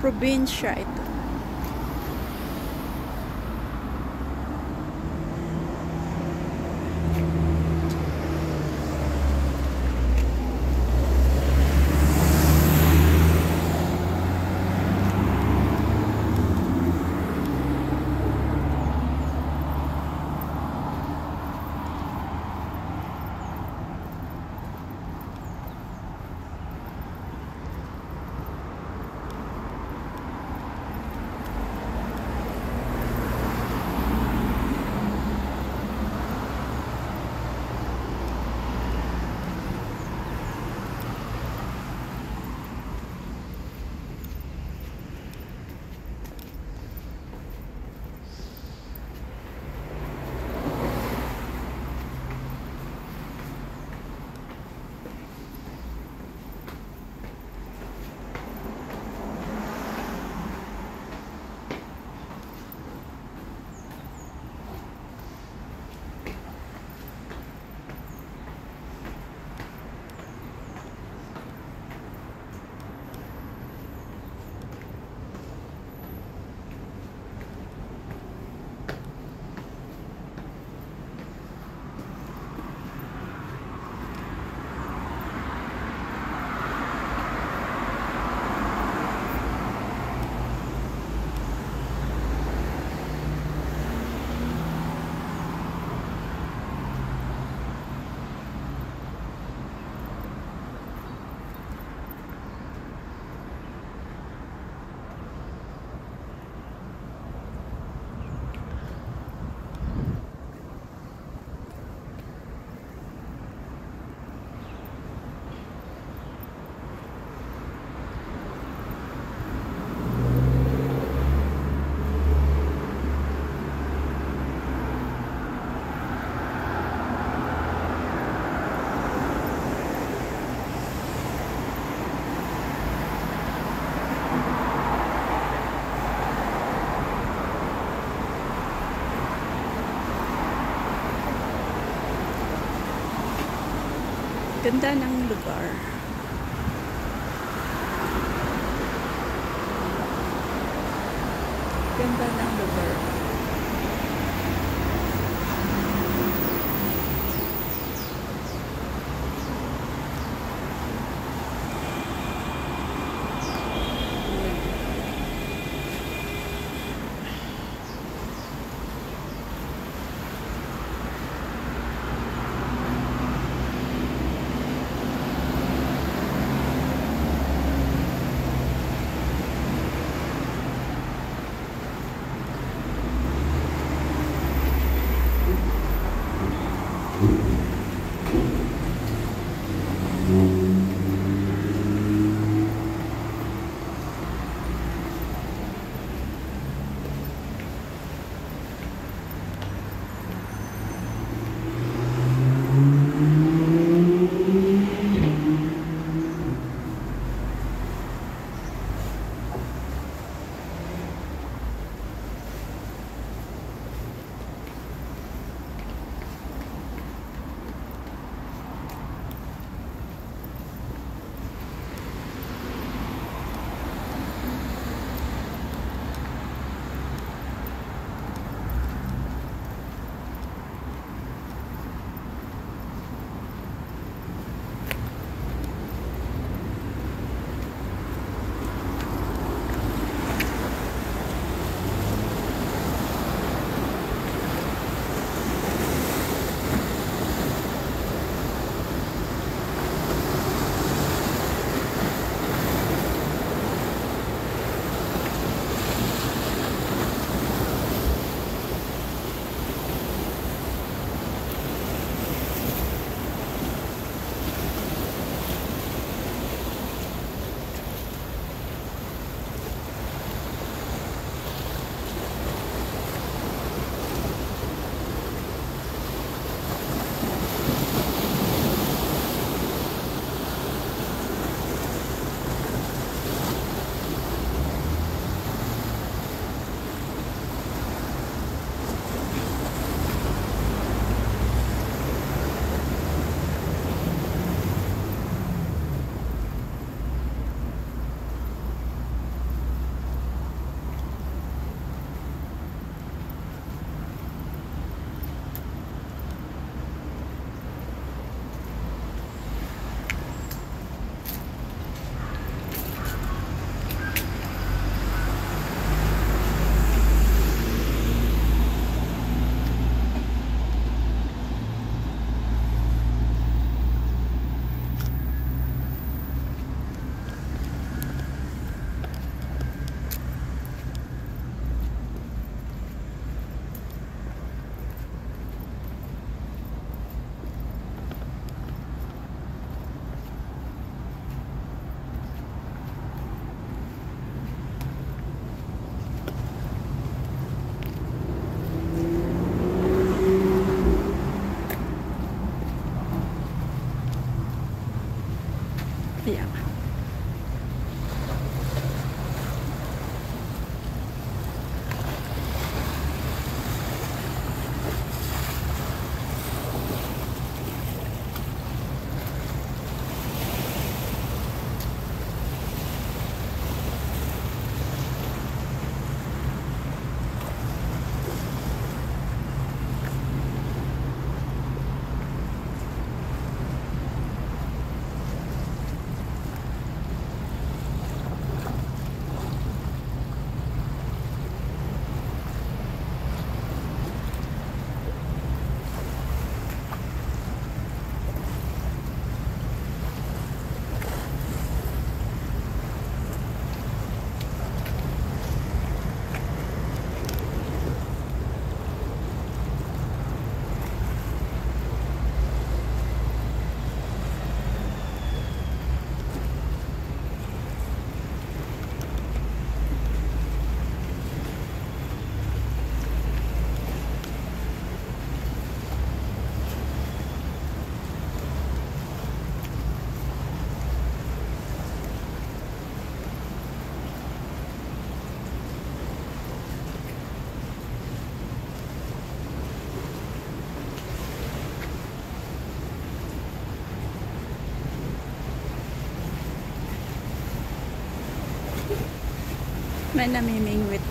probinsya ito. Ganda ng lugar. Ganda ng lugar. May namimingwit